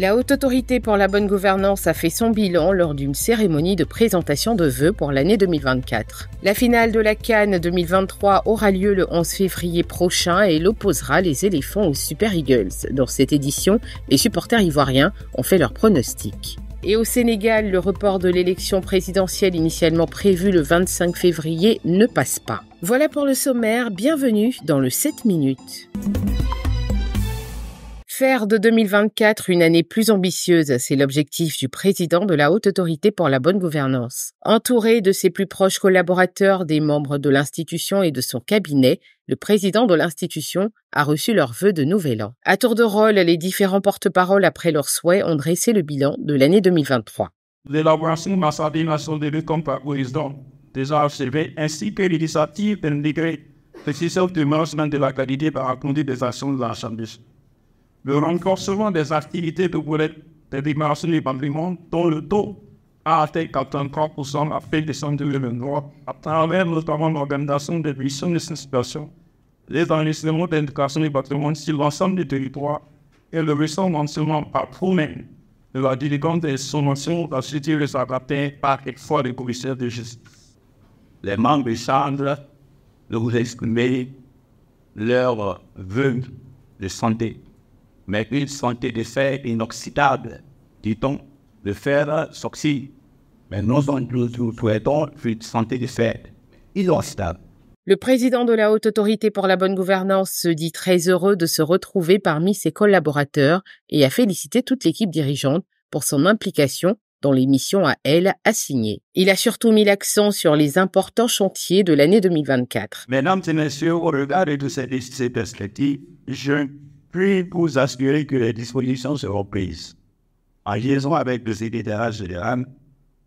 La Haute Autorité pour la Bonne Gouvernance a fait son bilan lors d'une cérémonie de présentation de vœux pour l'année 2024. La finale de la Cannes 2023 aura lieu le 11 février prochain et elle opposera les éléphants aux Super Eagles. Dans cette édition, les supporters ivoiriens ont fait leur pronostic. Et au Sénégal, le report de l'élection présidentielle initialement prévue le 25 février ne passe pas. Voilà pour le sommaire, bienvenue dans le 7 minutes. Faire de 2024 une année plus ambitieuse, c'est l'objectif du président de la Haute Autorité pour la Bonne Gouvernance. Entouré de ses plus proches collaborateurs, des membres de l'institution et de son cabinet, le président de l'institution a reçu leurs vœux de nouvel an. À tour de rôle, les différents porte-paroles après leurs souhaits ont dressé le bilan de l'année 2023. L'élaboration de ma des comme par président des AFCV ainsi que l'initiative le système de de la qualité par la des actions de l'Assemblée le renforcement des activités de volet des déclarations du patrimoine dont le taux a atteint 83% à fin décembre 2023 à travers notamment l'organisation des missions de sensibilisation, les enregistrements des déclarations du patrimoine sur l'ensemble du territoire et le récent lancement par vous-même de la diligence des sommations d'activité réservatées par fois des commissaires de justice. Les membres chambre de vous exprimer leurs vœux de santé mais une santé de fer inoxydable, dit-on, le fer s'oxyde. Mais nous, nous souhaitons une santé de fer inoxydable. Le président de la Haute Autorité pour la Bonne Gouvernance se dit très heureux de se retrouver parmi ses collaborateurs et a félicité toute l'équipe dirigeante pour son implication dans les missions à elle assignées. Il a surtout mis l'accent sur les importants chantiers de l'année 2024. Mesdames et messieurs, au regard de ces perspectives, je puis vous assurer que les dispositions seront prises en liaison avec le secrétaire général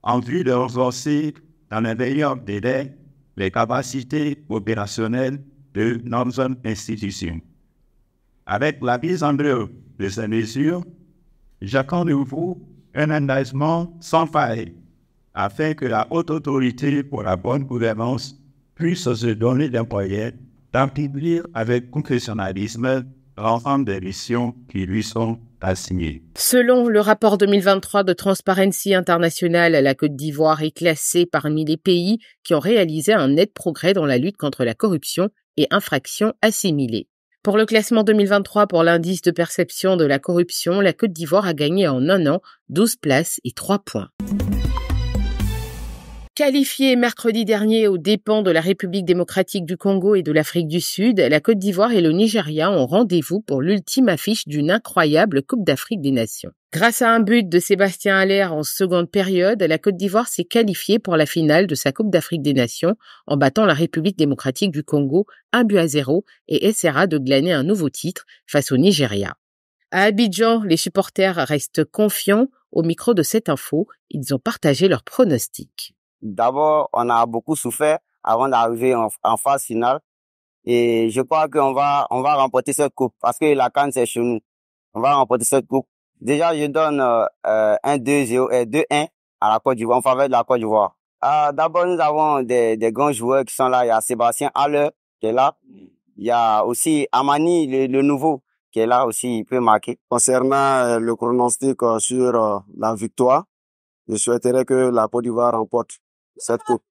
en vue de renforcer dans les meilleurs délais les capacités opérationnelles de notre institution. Avec la mise en œuvre de ces mesures, j'accorde de vous un engagement sans faille afin que la haute autorité pour la bonne gouvernance puisse se donner moyens d'accomplir avec professionnalisme l'ensemble des missions qui lui sont assignées. Selon le rapport 2023 de Transparency International, la Côte d'Ivoire est classée parmi les pays qui ont réalisé un net progrès dans la lutte contre la corruption et infractions assimilées. Pour le classement 2023 pour l'indice de perception de la corruption, la Côte d'Ivoire a gagné en un an 12 places et 3 points. Qualifiée mercredi dernier aux dépens de la République démocratique du Congo et de l'Afrique du Sud, la Côte d'Ivoire et le Nigeria ont rendez-vous pour l'ultime affiche d'une incroyable Coupe d'Afrique des Nations. Grâce à un but de Sébastien Haller en seconde période, la Côte d'Ivoire s'est qualifiée pour la finale de sa Coupe d'Afrique des Nations en battant la République démocratique du Congo un but à zéro et essaiera de glaner un nouveau titre face au Nigeria. À Abidjan, les supporters restent confiants. Au micro de cette info, ils ont partagé leurs pronostics. D'abord, on a beaucoup souffert avant d'arriver en, phase finale. Et je crois qu'on va, on va remporter cette coupe parce que la canne, c'est chez nous. On va remporter cette coupe. Déjà, je donne euh, 1-2-0, euh, 2-1 à la Côte d'Ivoire, en faveur de la Côte d'Ivoire. Euh, D'abord, nous avons des, des grands joueurs qui sont là. Il y a Sébastien Haller qui est là. Il y a aussi Amani, le, nouveau, qui est là aussi, il peut marquer. Concernant euh, le pronostic euh, sur la victoire, je souhaiterais que la Côte d'Ivoire remporte cette coupe.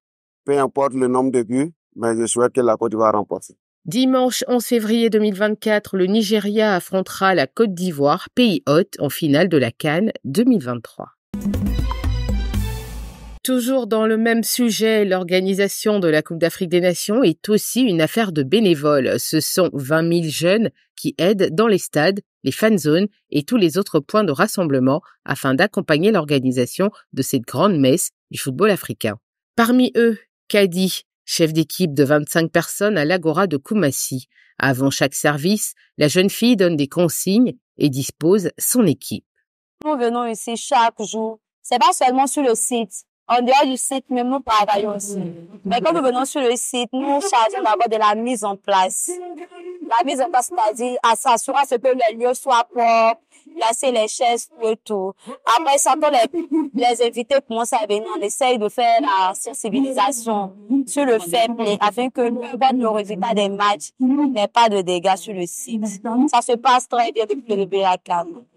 Peu importe le nombre de buts, mais je souhaite que la Côte d'Ivoire remporte. Dimanche 11 février 2024, le Nigeria affrontera la Côte d'Ivoire, pays hôte, en finale de la Cannes 2023. Toujours dans le même sujet, l'organisation de la Coupe d'Afrique des Nations est aussi une affaire de bénévoles. Ce sont 20 000 jeunes qui aident dans les stades, les fan zones et tous les autres points de rassemblement afin d'accompagner l'organisation de cette grande messe du football africain. Parmi eux, Kadi, chef d'équipe de 25 personnes à l'Agora de Koumassi. Avant chaque service, la jeune fille donne des consignes et dispose son équipe. Nous venons ici chaque jour. C'est pas seulement sur le site. En dehors du site, même nous travaillons aussi. Mais quand nous venons sur le site, nous chargeons d'abord de la mise en place. La mise en place, c'est-à-dire à s'assurer ce que les lieux soient propres, placer les chaises, tout et tout. Après ça, quand les, les invités commencent à venir, on essaye de faire la sensibilisation sur le fait afin que le résultat des matchs n'ait pas de dégâts sur le site. Ça se passe très bien depuis le début de la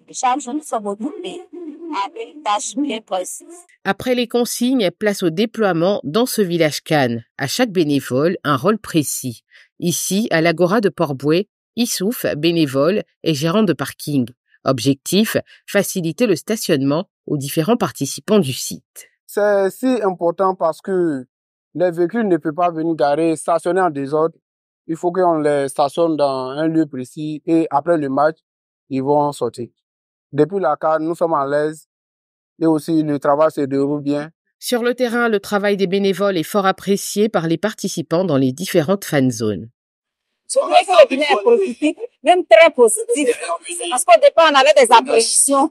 nous sommes occupés avec bien. Après les consignes, place au déploiement dans ce village Cannes. À chaque bénévole, un rôle précis. Ici, à l'Agora de Port-Bouet, Issouf, bénévole, est gérant de parking. Objectif, faciliter le stationnement aux différents participants du site. C'est si important parce que les véhicules ne peuvent pas venir garer, stationner en désordre. Il faut qu'on les stationne dans un lieu précis et après le match, ils vont sortir. Depuis la carte, nous sommes à l'aise et aussi le travail se déroule bien. Sur le terrain, le travail des bénévoles est fort apprécié par les participants dans les différentes fan zones. Je trouvais que le bilan est positif, même très positif. Parce qu'au départ, on avait des appréciations.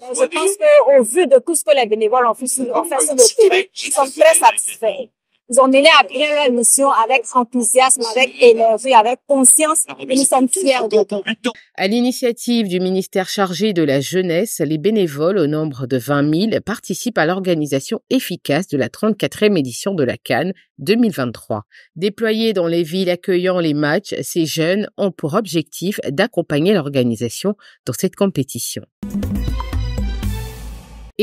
Je pense qu'au vu de tout ce que les bénévoles ont fait sur, ont fait sur le terrain, ils sont très satisfaits. Ils ont mené à bien leur mission avec enthousiasme, avec énergie, avec conscience nous sommes fiers d'eux. À l'initiative du ministère chargé de la jeunesse, les bénévoles au nombre de 20 000 participent à l'organisation efficace de la 34e édition de la Cannes 2023. Déployés dans les villes accueillant les matchs, ces jeunes ont pour objectif d'accompagner l'organisation dans cette compétition.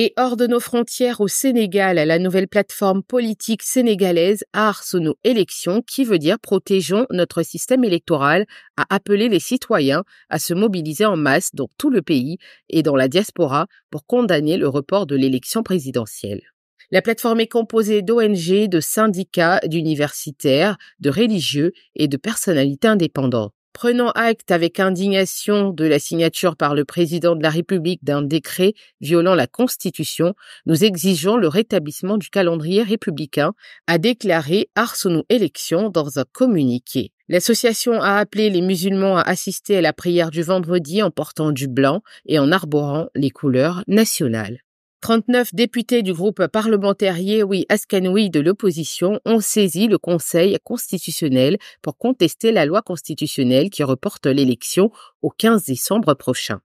Et hors de nos frontières au Sénégal, la nouvelle plateforme politique sénégalaise Arsenault Élections, qui veut dire protégeons notre système électoral, a appelé les citoyens à se mobiliser en masse dans tout le pays et dans la diaspora pour condamner le report de l'élection présidentielle. La plateforme est composée d'ONG, de syndicats, d'universitaires, de religieux et de personnalités indépendantes. Prenant acte avec indignation de la signature par le président de la République d'un décret violant la Constitution, nous exigeons le rétablissement du calendrier républicain, a déclaré Arsenault Élections dans un communiqué. L'association a appelé les musulmans à assister à la prière du vendredi en portant du blanc et en arborant les couleurs nationales. 39 députés du groupe parlementaire Yehui Askanoui de l'opposition ont saisi le Conseil constitutionnel pour contester la loi constitutionnelle qui reporte l'élection au 15 décembre prochain.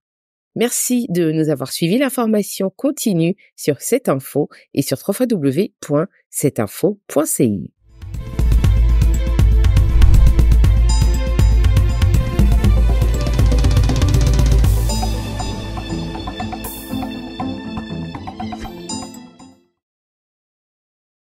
Merci de nous avoir suivis. L'information continue sur cette info et sur www.cetinfo.ci.